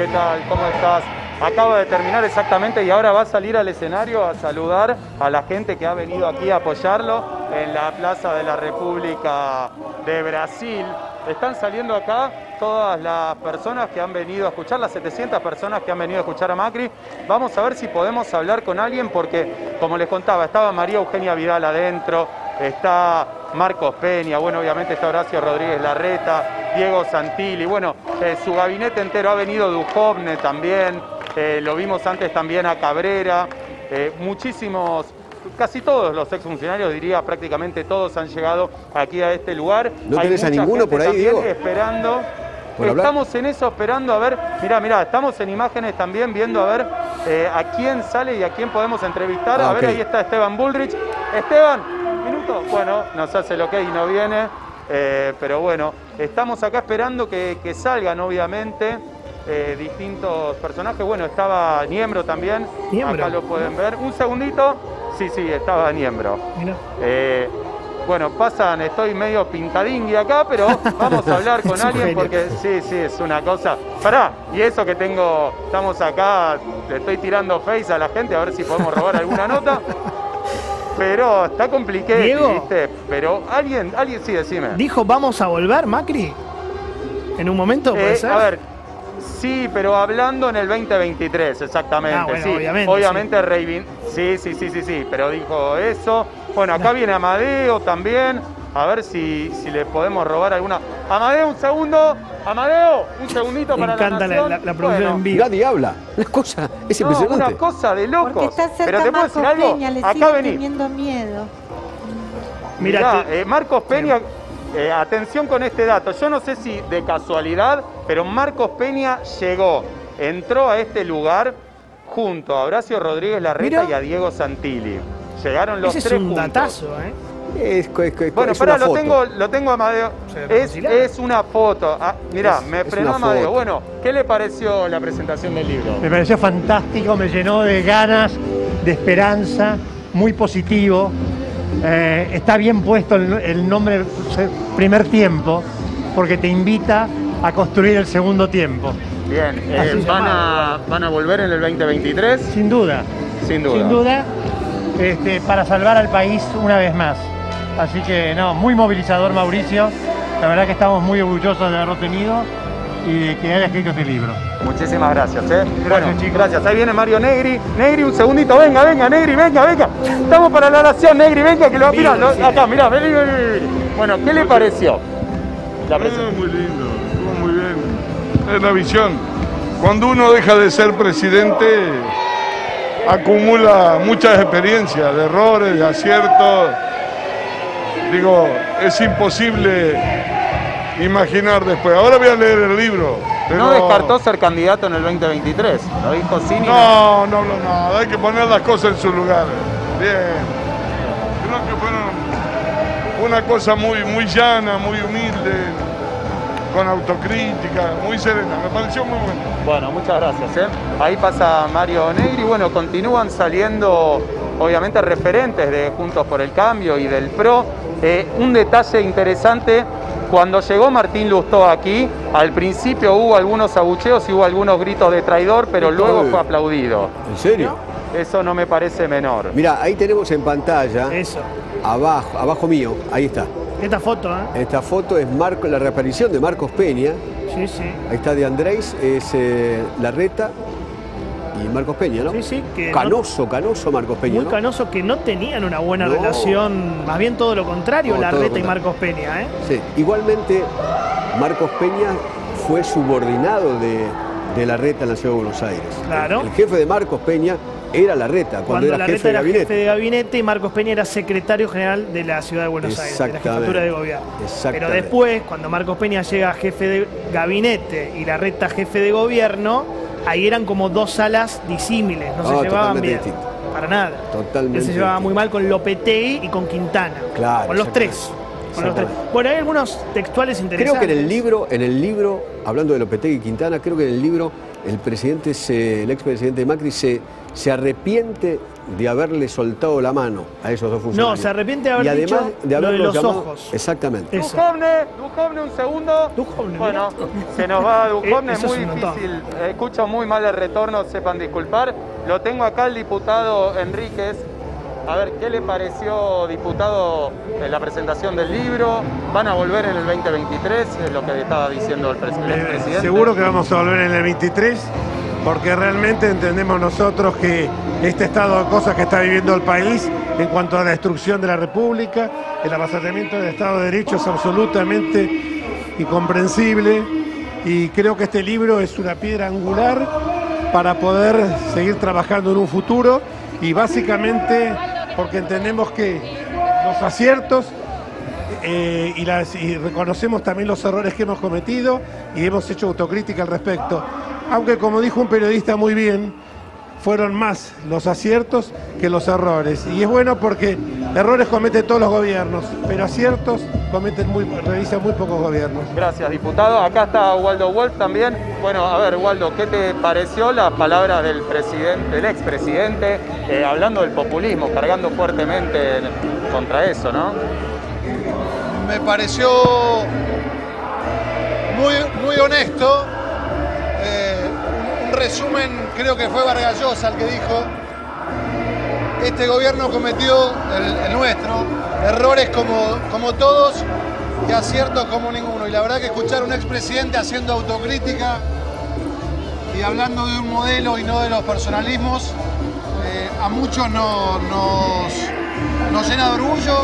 ¿Qué tal? ¿Cómo estás? Acaba de terminar exactamente y ahora va a salir al escenario a saludar a la gente que ha venido aquí a apoyarlo en la Plaza de la República de Brasil. Están saliendo acá todas las personas que han venido a escuchar, las 700 personas que han venido a escuchar a Macri. Vamos a ver si podemos hablar con alguien porque, como les contaba, estaba María Eugenia Vidal adentro, está Marcos Peña, bueno, obviamente está Horacio Rodríguez Larreta, Diego Santilli, bueno, eh, su gabinete entero ha venido Duhovne también, eh, lo vimos antes también a Cabrera, eh, muchísimos, casi todos los exfuncionarios, diría prácticamente todos han llegado aquí a este lugar. ¿No Hay tenés a ninguno por ahí, Diego? Esperando. Estamos en eso esperando a ver, mira, mira, estamos en imágenes también viendo a ver eh, a quién sale y a quién podemos entrevistar. Ah, a ver, ahí está Esteban Bullrich. Esteban, minuto. Bueno, nos hace el ok y no viene. Eh, pero bueno, estamos acá esperando que, que salgan, obviamente, eh, distintos personajes. Bueno, estaba Niembro también. Niembro. Acá lo pueden ver. Un segundito. Sí, sí, estaba Niembro. Eh, bueno, pasan, estoy medio pintadingui acá, pero vamos a hablar con alguien porque sí, sí, es una cosa. Pará, y eso que tengo, estamos acá, le estoy tirando face a la gente a ver si podemos robar alguna nota. Pero está complicado, Diego. ¿viste? Pero alguien, alguien sí, decime. Dijo, vamos a volver, Macri. En un momento, puede Eh, ser. a ver, sí, pero hablando en el 2023, exactamente. Ah, bueno, sí. obviamente, Obviamente reivin- Sí, sí, sí, sí, sí, pero dijo eso. Bueno, acá viene Amadeo también. A ver si, si le podemos robar alguna. Amadeo, un segundo. Amadeo, un segundito Me para encanta la la, la- la producción Bueno, en vivo. Nadie habla. Una cosa, es no, impresionante. una cosa de locos. Porque está cerca pero te puedo decir algo. Peña, le acá sigue vení. teniendo miedo. Mirá, Mirá, te- eh, Marcos Peña, eh, atención con este dato. Yo no sé si de casualidad, pero Marcos Peña llegó, entró a este lugar junto a Horacio Rodríguez Larreta Mirá. y a Diego Santilli. Llegaron los ese es tres un juntos. datazo, ¿eh? Es, es es Bueno, es pará, lo foto. tengo, lo tengo Amadeo. Es, una foto. Ah, mirá, Es- me frenó Amadeo. Bueno, ¿qué le pareció la presentación del libro? Me pareció fantástico, me llenó de ganas, de esperanza, muy positivo. Eh, está bien puesto el, el nombre primer tiempo, porque te invita a construir el segundo tiempo. Bien, eh, van, a, ¿van a volver en el 2023? Sin duda, Sin duda. sin duda, este, para salvar al país una vez más. Así que no, muy movilizador Mauricio. La verdad que estamos muy orgullosos de haberlo tenido y de que haya escrito este libro. Muchísimas gracias, ¿eh? Gracias, bueno, chicos. Gracias. Ahí viene Mario Negri. Negri, un segundito. Venga, venga, Negri, venga, venga. Estamos para la nación, Negri, venga, que lo mirá, lo- sí. acá, mirá, vení, vení, vení. Bueno, ¿qué le pareció? La presentación. muy lindo, estuvo muy bien. Es la visión. Cuando uno deja de ser presidente, acumula muchas experiencias, de errores, de aciertos. Digo, es imposible imaginar después. Ahora voy a leer el libro. pero- No descartó ser candidato en el 2023. Lo dijo Cini. No, no hablo nada. Hay que poner las cosas en su lugar. Bien. Creo que fueron una cosa muy, muy llana, muy humilde, con autocrítica, muy serena. Me pareció muy bueno. Bueno, muchas gracias. ¿eh? Ahí pasa Mario Negri. Bueno, continúan saliendo, obviamente, referentes de Juntos por el Cambio y del PRO. Eh, un detalle interesante, cuando llegó Martín Lustó aquí, al principio hubo algunos abucheos y hubo algunos gritos de traidor, pero luego fue aplaudido. ¿En serio? Eso no me parece menor. Mira, ahí tenemos en pantalla, Eso. abajo, abajo mío, ahí está. Esta foto, ¿eh? Esta foto es Marco, la reaparición de Marcos Peña. Sí, sí. Ahí está de Andrés, es eh, Larreta y Marcos Peña, ¿no? Sí, sí, que no- Canoso, canoso Marcos Peña, Muy ¿no? canoso que no tenían una buena No. relación, más bien todo lo contrario, No, Larreta y. Marcos Peña, ¿eh? Sí. Igualmente, Marcos Peña fue subordinado de, de Larreta en la ciudad de Buenos Aires. Claro. El, el jefe de Marcos Peña era Larreta, cuando, Cuando era Larreta jefe de era jefe de gabinete y Marcos Peña era secretario general de la ciudad de Buenos Aires, de la Exactamente. jefatura de gobierno. Pero después, cuando Marcos Peña llega a jefe de gabinete y Larreta jefe de gobierno, ahí eran como dos alas disímiles, no Ah, se llevaban totalmente bien. distinto. Para nada. Totalmente Él se llevaba distinto. muy mal con Lopetegui y con Quintana. Claro, Con los tres. Con los tres. Bueno, hay algunos textuales Creo interesantes. que en el libro, en el libro, hablando de Lopetegui y Quintana, creo que en el libro el presidente, se- el expresidente Macri se, se arrepiente de haberle soltado la mano a esos dos funcionarios. se arrepiente de haber y además dicho de lo de haberlos los llamado- ojos. Exactamente. Eso. Duhovne, Duhovne, un segundo. Duhovne, Bueno, se nos va Duhovne, Eh, es eso es muy difícil. Escucho muy mal el retorno, sepan disculpar. Lo tengo acá el diputado Enríquez. A ver, ¿qué le pareció, diputado, en la presentación del libro? ¿Van a volver en el 2023? Es lo que estaba diciendo el, pres- el Eh, expresidente. Seguro que vamos a volver en el 23, porque realmente entendemos nosotros que este estado de cosas que está viviendo el país en cuanto a la destrucción de la República, el avasallamiento del Estado de Derecho es absolutamente incomprensible y creo que este libro es una piedra angular para poder seguir trabajando en un futuro y básicamente porque entendemos que los aciertos eh, y, reconocemos también los errores que hemos cometido y hemos hecho autocrítica al respecto. Aunque como dijo un periodista muy bien, fueron más los aciertos que los errores. Y es bueno porque errores cometen todos los gobiernos, pero aciertos cometen muy, realizan muy pocos gobiernos. Gracias, diputado. Acá está Waldo Wolf también. Bueno, a ver, Waldo, ¿qué te pareció las palabras del presidente, del expresidente, eh, hablando del populismo, cargando fuertemente en- contra eso, ¿no? me pareció creo que fue Vargas Llosa el que dijo, este gobierno cometió, el, nuestro, errores como, como todos y aciertos como ninguno. Y la verdad que escuchar a un expresidente haciendo autocrítica y hablando de un modelo y no de los personalismos, eh, a muchos no- nos, nos llena de orgullo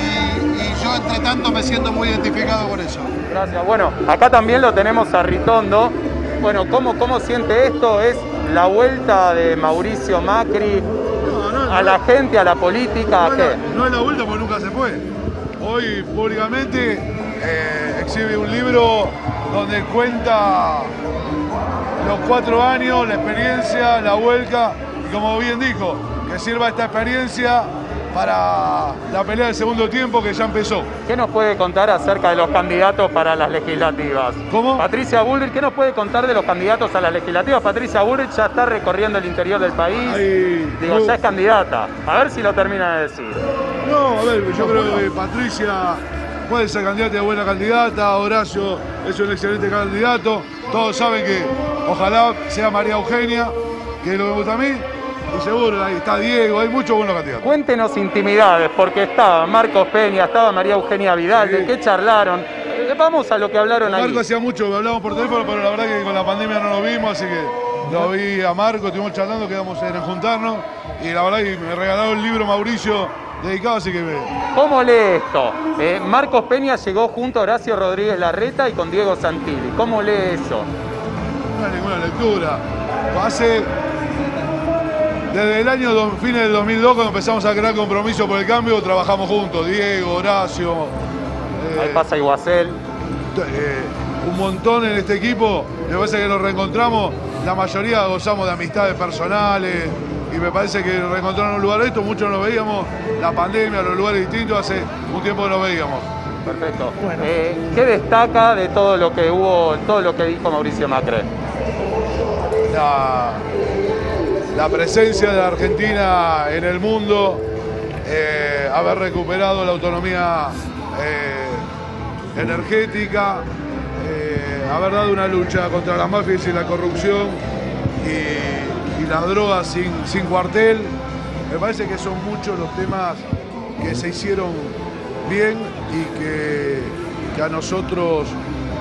y, y yo entre tanto me siento muy identificado con eso. Gracias. Bueno, acá también lo tenemos a Ritondo. Bueno, ¿cómo, cómo siente esto? Es la vuelta de Mauricio Macri a la gente, a la política, ¿a No, qué? es la- no es la vuelta porque nunca se fue. Hoy públicamente eh, exhibe un libro donde cuenta los cuatro años, la experiencia, la vuelta y como bien dijo, que sirva esta experiencia para la pelea del segundo tiempo que ya empezó. ¿Qué nos puede contar acerca de los candidatos para las legislativas? ¿Cómo? Patricia Bullrich, ¿qué nos puede contar de los candidatos a las legislativas? Patricia Bullrich ya está recorriendo el interior del país. Ay, Digo, no. ya es candidata. A ver si lo termina de decir. No, a ver, yo creo que Patricia puede ser candidata y buena candidata, Horacio es un excelente candidato, todos saben que ojalá sea María Eugenia, que es lo que me gusta a mí, y seguro ahí está Diego, hay muchos buenos candidatos. Cuéntenos intimidades, porque estaba Marcos Peña, estaba María Eugenia Vidal, ¿de qué charlaron? Eh, Vamos a lo que hablaron ahí. Marco hacía mucho que hablamos por teléfono, pero la verdad que con la pandemia no lo vimos, así que lo vi a Marco, estuvimos charlando, quedamos en juntarnos, y la verdad que me regalaron el libro Mauricio dedicado, así que me, ¿Cómo lee esto? Eh, Marcos Peña llegó junto a Horacio Rodríguez Larreta y con Diego Santilli. ¿Cómo lee eso? No hay ninguna lectura. Hace. Desde el año do- fines del 2002, cuando empezamos a crear compromiso por el cambio, trabajamos juntos. Diego, Horacio. eh, Ahí pasa Iguacel. eh, un montón en este equipo. Me parece que nos reencontramos. La mayoría gozamos de amistades personales. Y me parece que reencontraron un lugar de esto. Muchos nos veíamos. La pandemia, los lugares distintos. Hace un tiempo que nos veíamos. Perfecto. Bueno. Eh, ¿Qué destaca de todo lo que hubo, todo lo que dijo Mauricio Macri? la, la presencia de la Argentina en el mundo, eh, haber recuperado la autonomía eh, energética, eh, haber dado una lucha contra las mafias y la corrupción y, las drogas sin, sin cuartel. Me parece que son muchos los temas que se hicieron bien y que, que a nosotros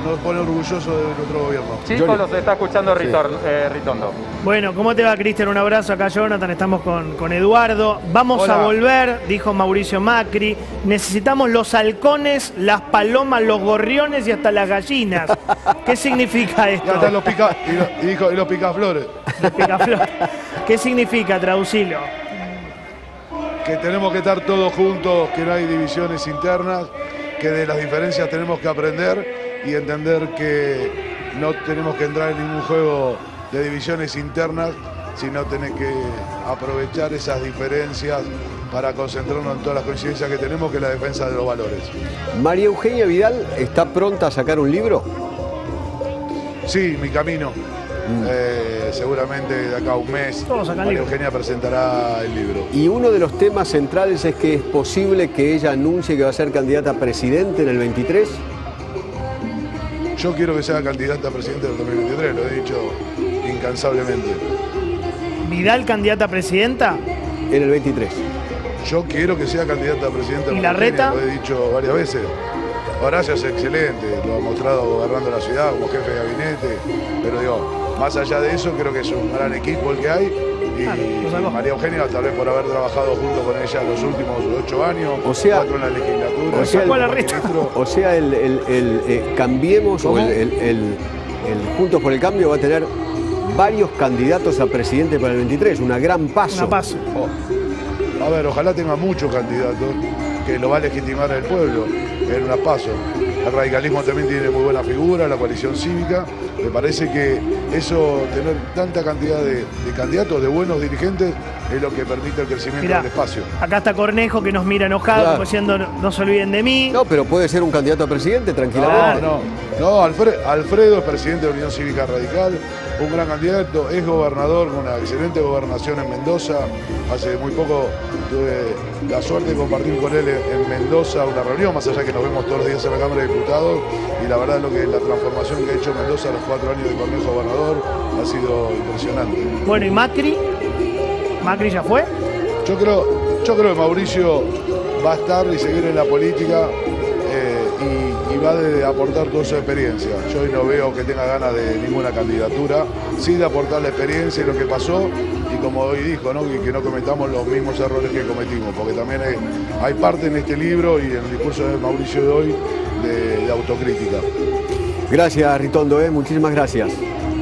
nos pone orgullosos de nuestro gobierno. Chicos, Johnny. los está escuchando Ritor- eh, Ritondo. Bueno, ¿cómo te va, Cristian? Un abrazo acá, Jonathan. Estamos con, con Eduardo. Vamos Hola. a volver, dijo Mauricio Macri. Necesitamos los halcones, las palomas, los gorriones y hasta las gallinas. ¿Qué significa Y esto? hasta los pica, y lo- y dijo, y los picaflores. Los picaflor. ¿Qué significa? Traducilo. Que tenemos que estar todos juntos, que no hay divisiones internas, que de las diferencias tenemos que aprender y entender que no tenemos que entrar en ningún juego de divisiones internas, sino tener que aprovechar esas diferencias para concentrarnos en todas las coincidencias que tenemos, que es la defensa de los valores. María Eugenia Vidal está pronta a sacar un libro. Sí, mi camino. Eh, seguramente de acá a un mes María libro. Eugenia presentará el libro. Y uno de los temas centrales es que es posible que ella anuncie que va a ser candidata a presidente en el 23. Yo quiero que sea candidata a presidente del 2023, lo he dicho incansablemente. Vidal, candidata a presidenta. En el 23. Yo quiero que sea candidata a presidente ¿Y Larreta? Eugenia, Lo he dicho varias veces. Horacio es excelente, lo ha mostrado gobernando la ciudad como jefe de gabinete. Pero digo, más allá de eso, creo que es un gran equipo el que hay. Y Claro, lo sacó. María Eugenia, tal vez por haber trabajado junto con ella los últimos ocho años, O sea- cuatro en la legislatura, o sea, el-. O sea, el, el- el, eh, Cambiemos o el, el- el- el Juntos por el Cambio va a tener varios candidatos a presidente para el 23, una gran paso. Una paso. Oh. A ver, ojalá tenga muchos candidatos que lo va a legitimar el pueblo en una paso. El radicalismo también tiene muy buena figura, la coalición cívica. Me parece que eso, tener tanta cantidad de, de candidatos, de buenos dirigentes, es lo que permite el crecimiento Mirá, del espacio. acá está Cornejo que nos mira enojado, Claro. como diciendo no, no se olviden de mí. No, pero puede ser un candidato a presidente No, tranquilamente. no, no, Alfredo, Alfredo es presidente de la Unión Cívica Radical, un gran candidato, es gobernador con una excelente gobernación en Mendoza. Hace muy poco tuve la suerte de compartir con él en Mendoza una reunión, más allá que nos vemos todos los días en la Cámara de Diputados, y la verdad lo que la transformación que ha hecho Mendoza en los cuatro años de Cornejo gobernador ha sido impresionante. Bueno, ¿y Macri? ¿Macri ya fue? Yo creo, yo creo que Mauricio va a estar y seguir en la política y, va a aportar toda su experiencia. Yo hoy no veo que tenga ganas de ninguna candidatura, sí de aportar la experiencia y lo que pasó y como hoy dijo, ¿no? que, que no cometamos los mismos errores que cometimos, porque también hay, hay parte en este libro y en el discurso de Mauricio de hoy de, de autocrítica. Gracias, Ritondo, ¿eh? muchísimas gracias.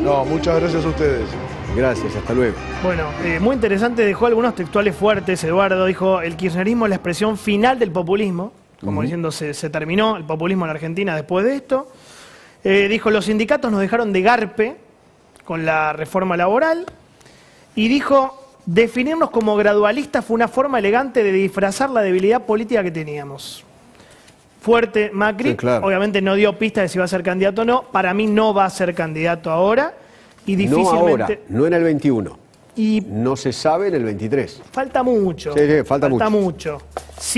No, muchas gracias a ustedes. Gracias, hasta luego. Bueno, eh, muy interesante, dejó algunos textuales fuertes. Eduardo dijo, el kirchnerismo es la expresión final del populismo, como diciendo, se, se terminó el populismo en la Argentina después de esto. Eh, dijo, los sindicatos nos dejaron de garpe con la reforma laboral. Y dijo, definirnos como gradualistas fue una forma elegante de disfrazar la debilidad política que teníamos. Fuerte Macri, Sí, claro. obviamente no dio pista de si va a ser candidato o no. Para mí no va a ser candidato ahora. Y No difícilmente... ahora, no en el 21. Y No se sabe en el 23. Falta mucho. Sí, sí, falta mucho. Sí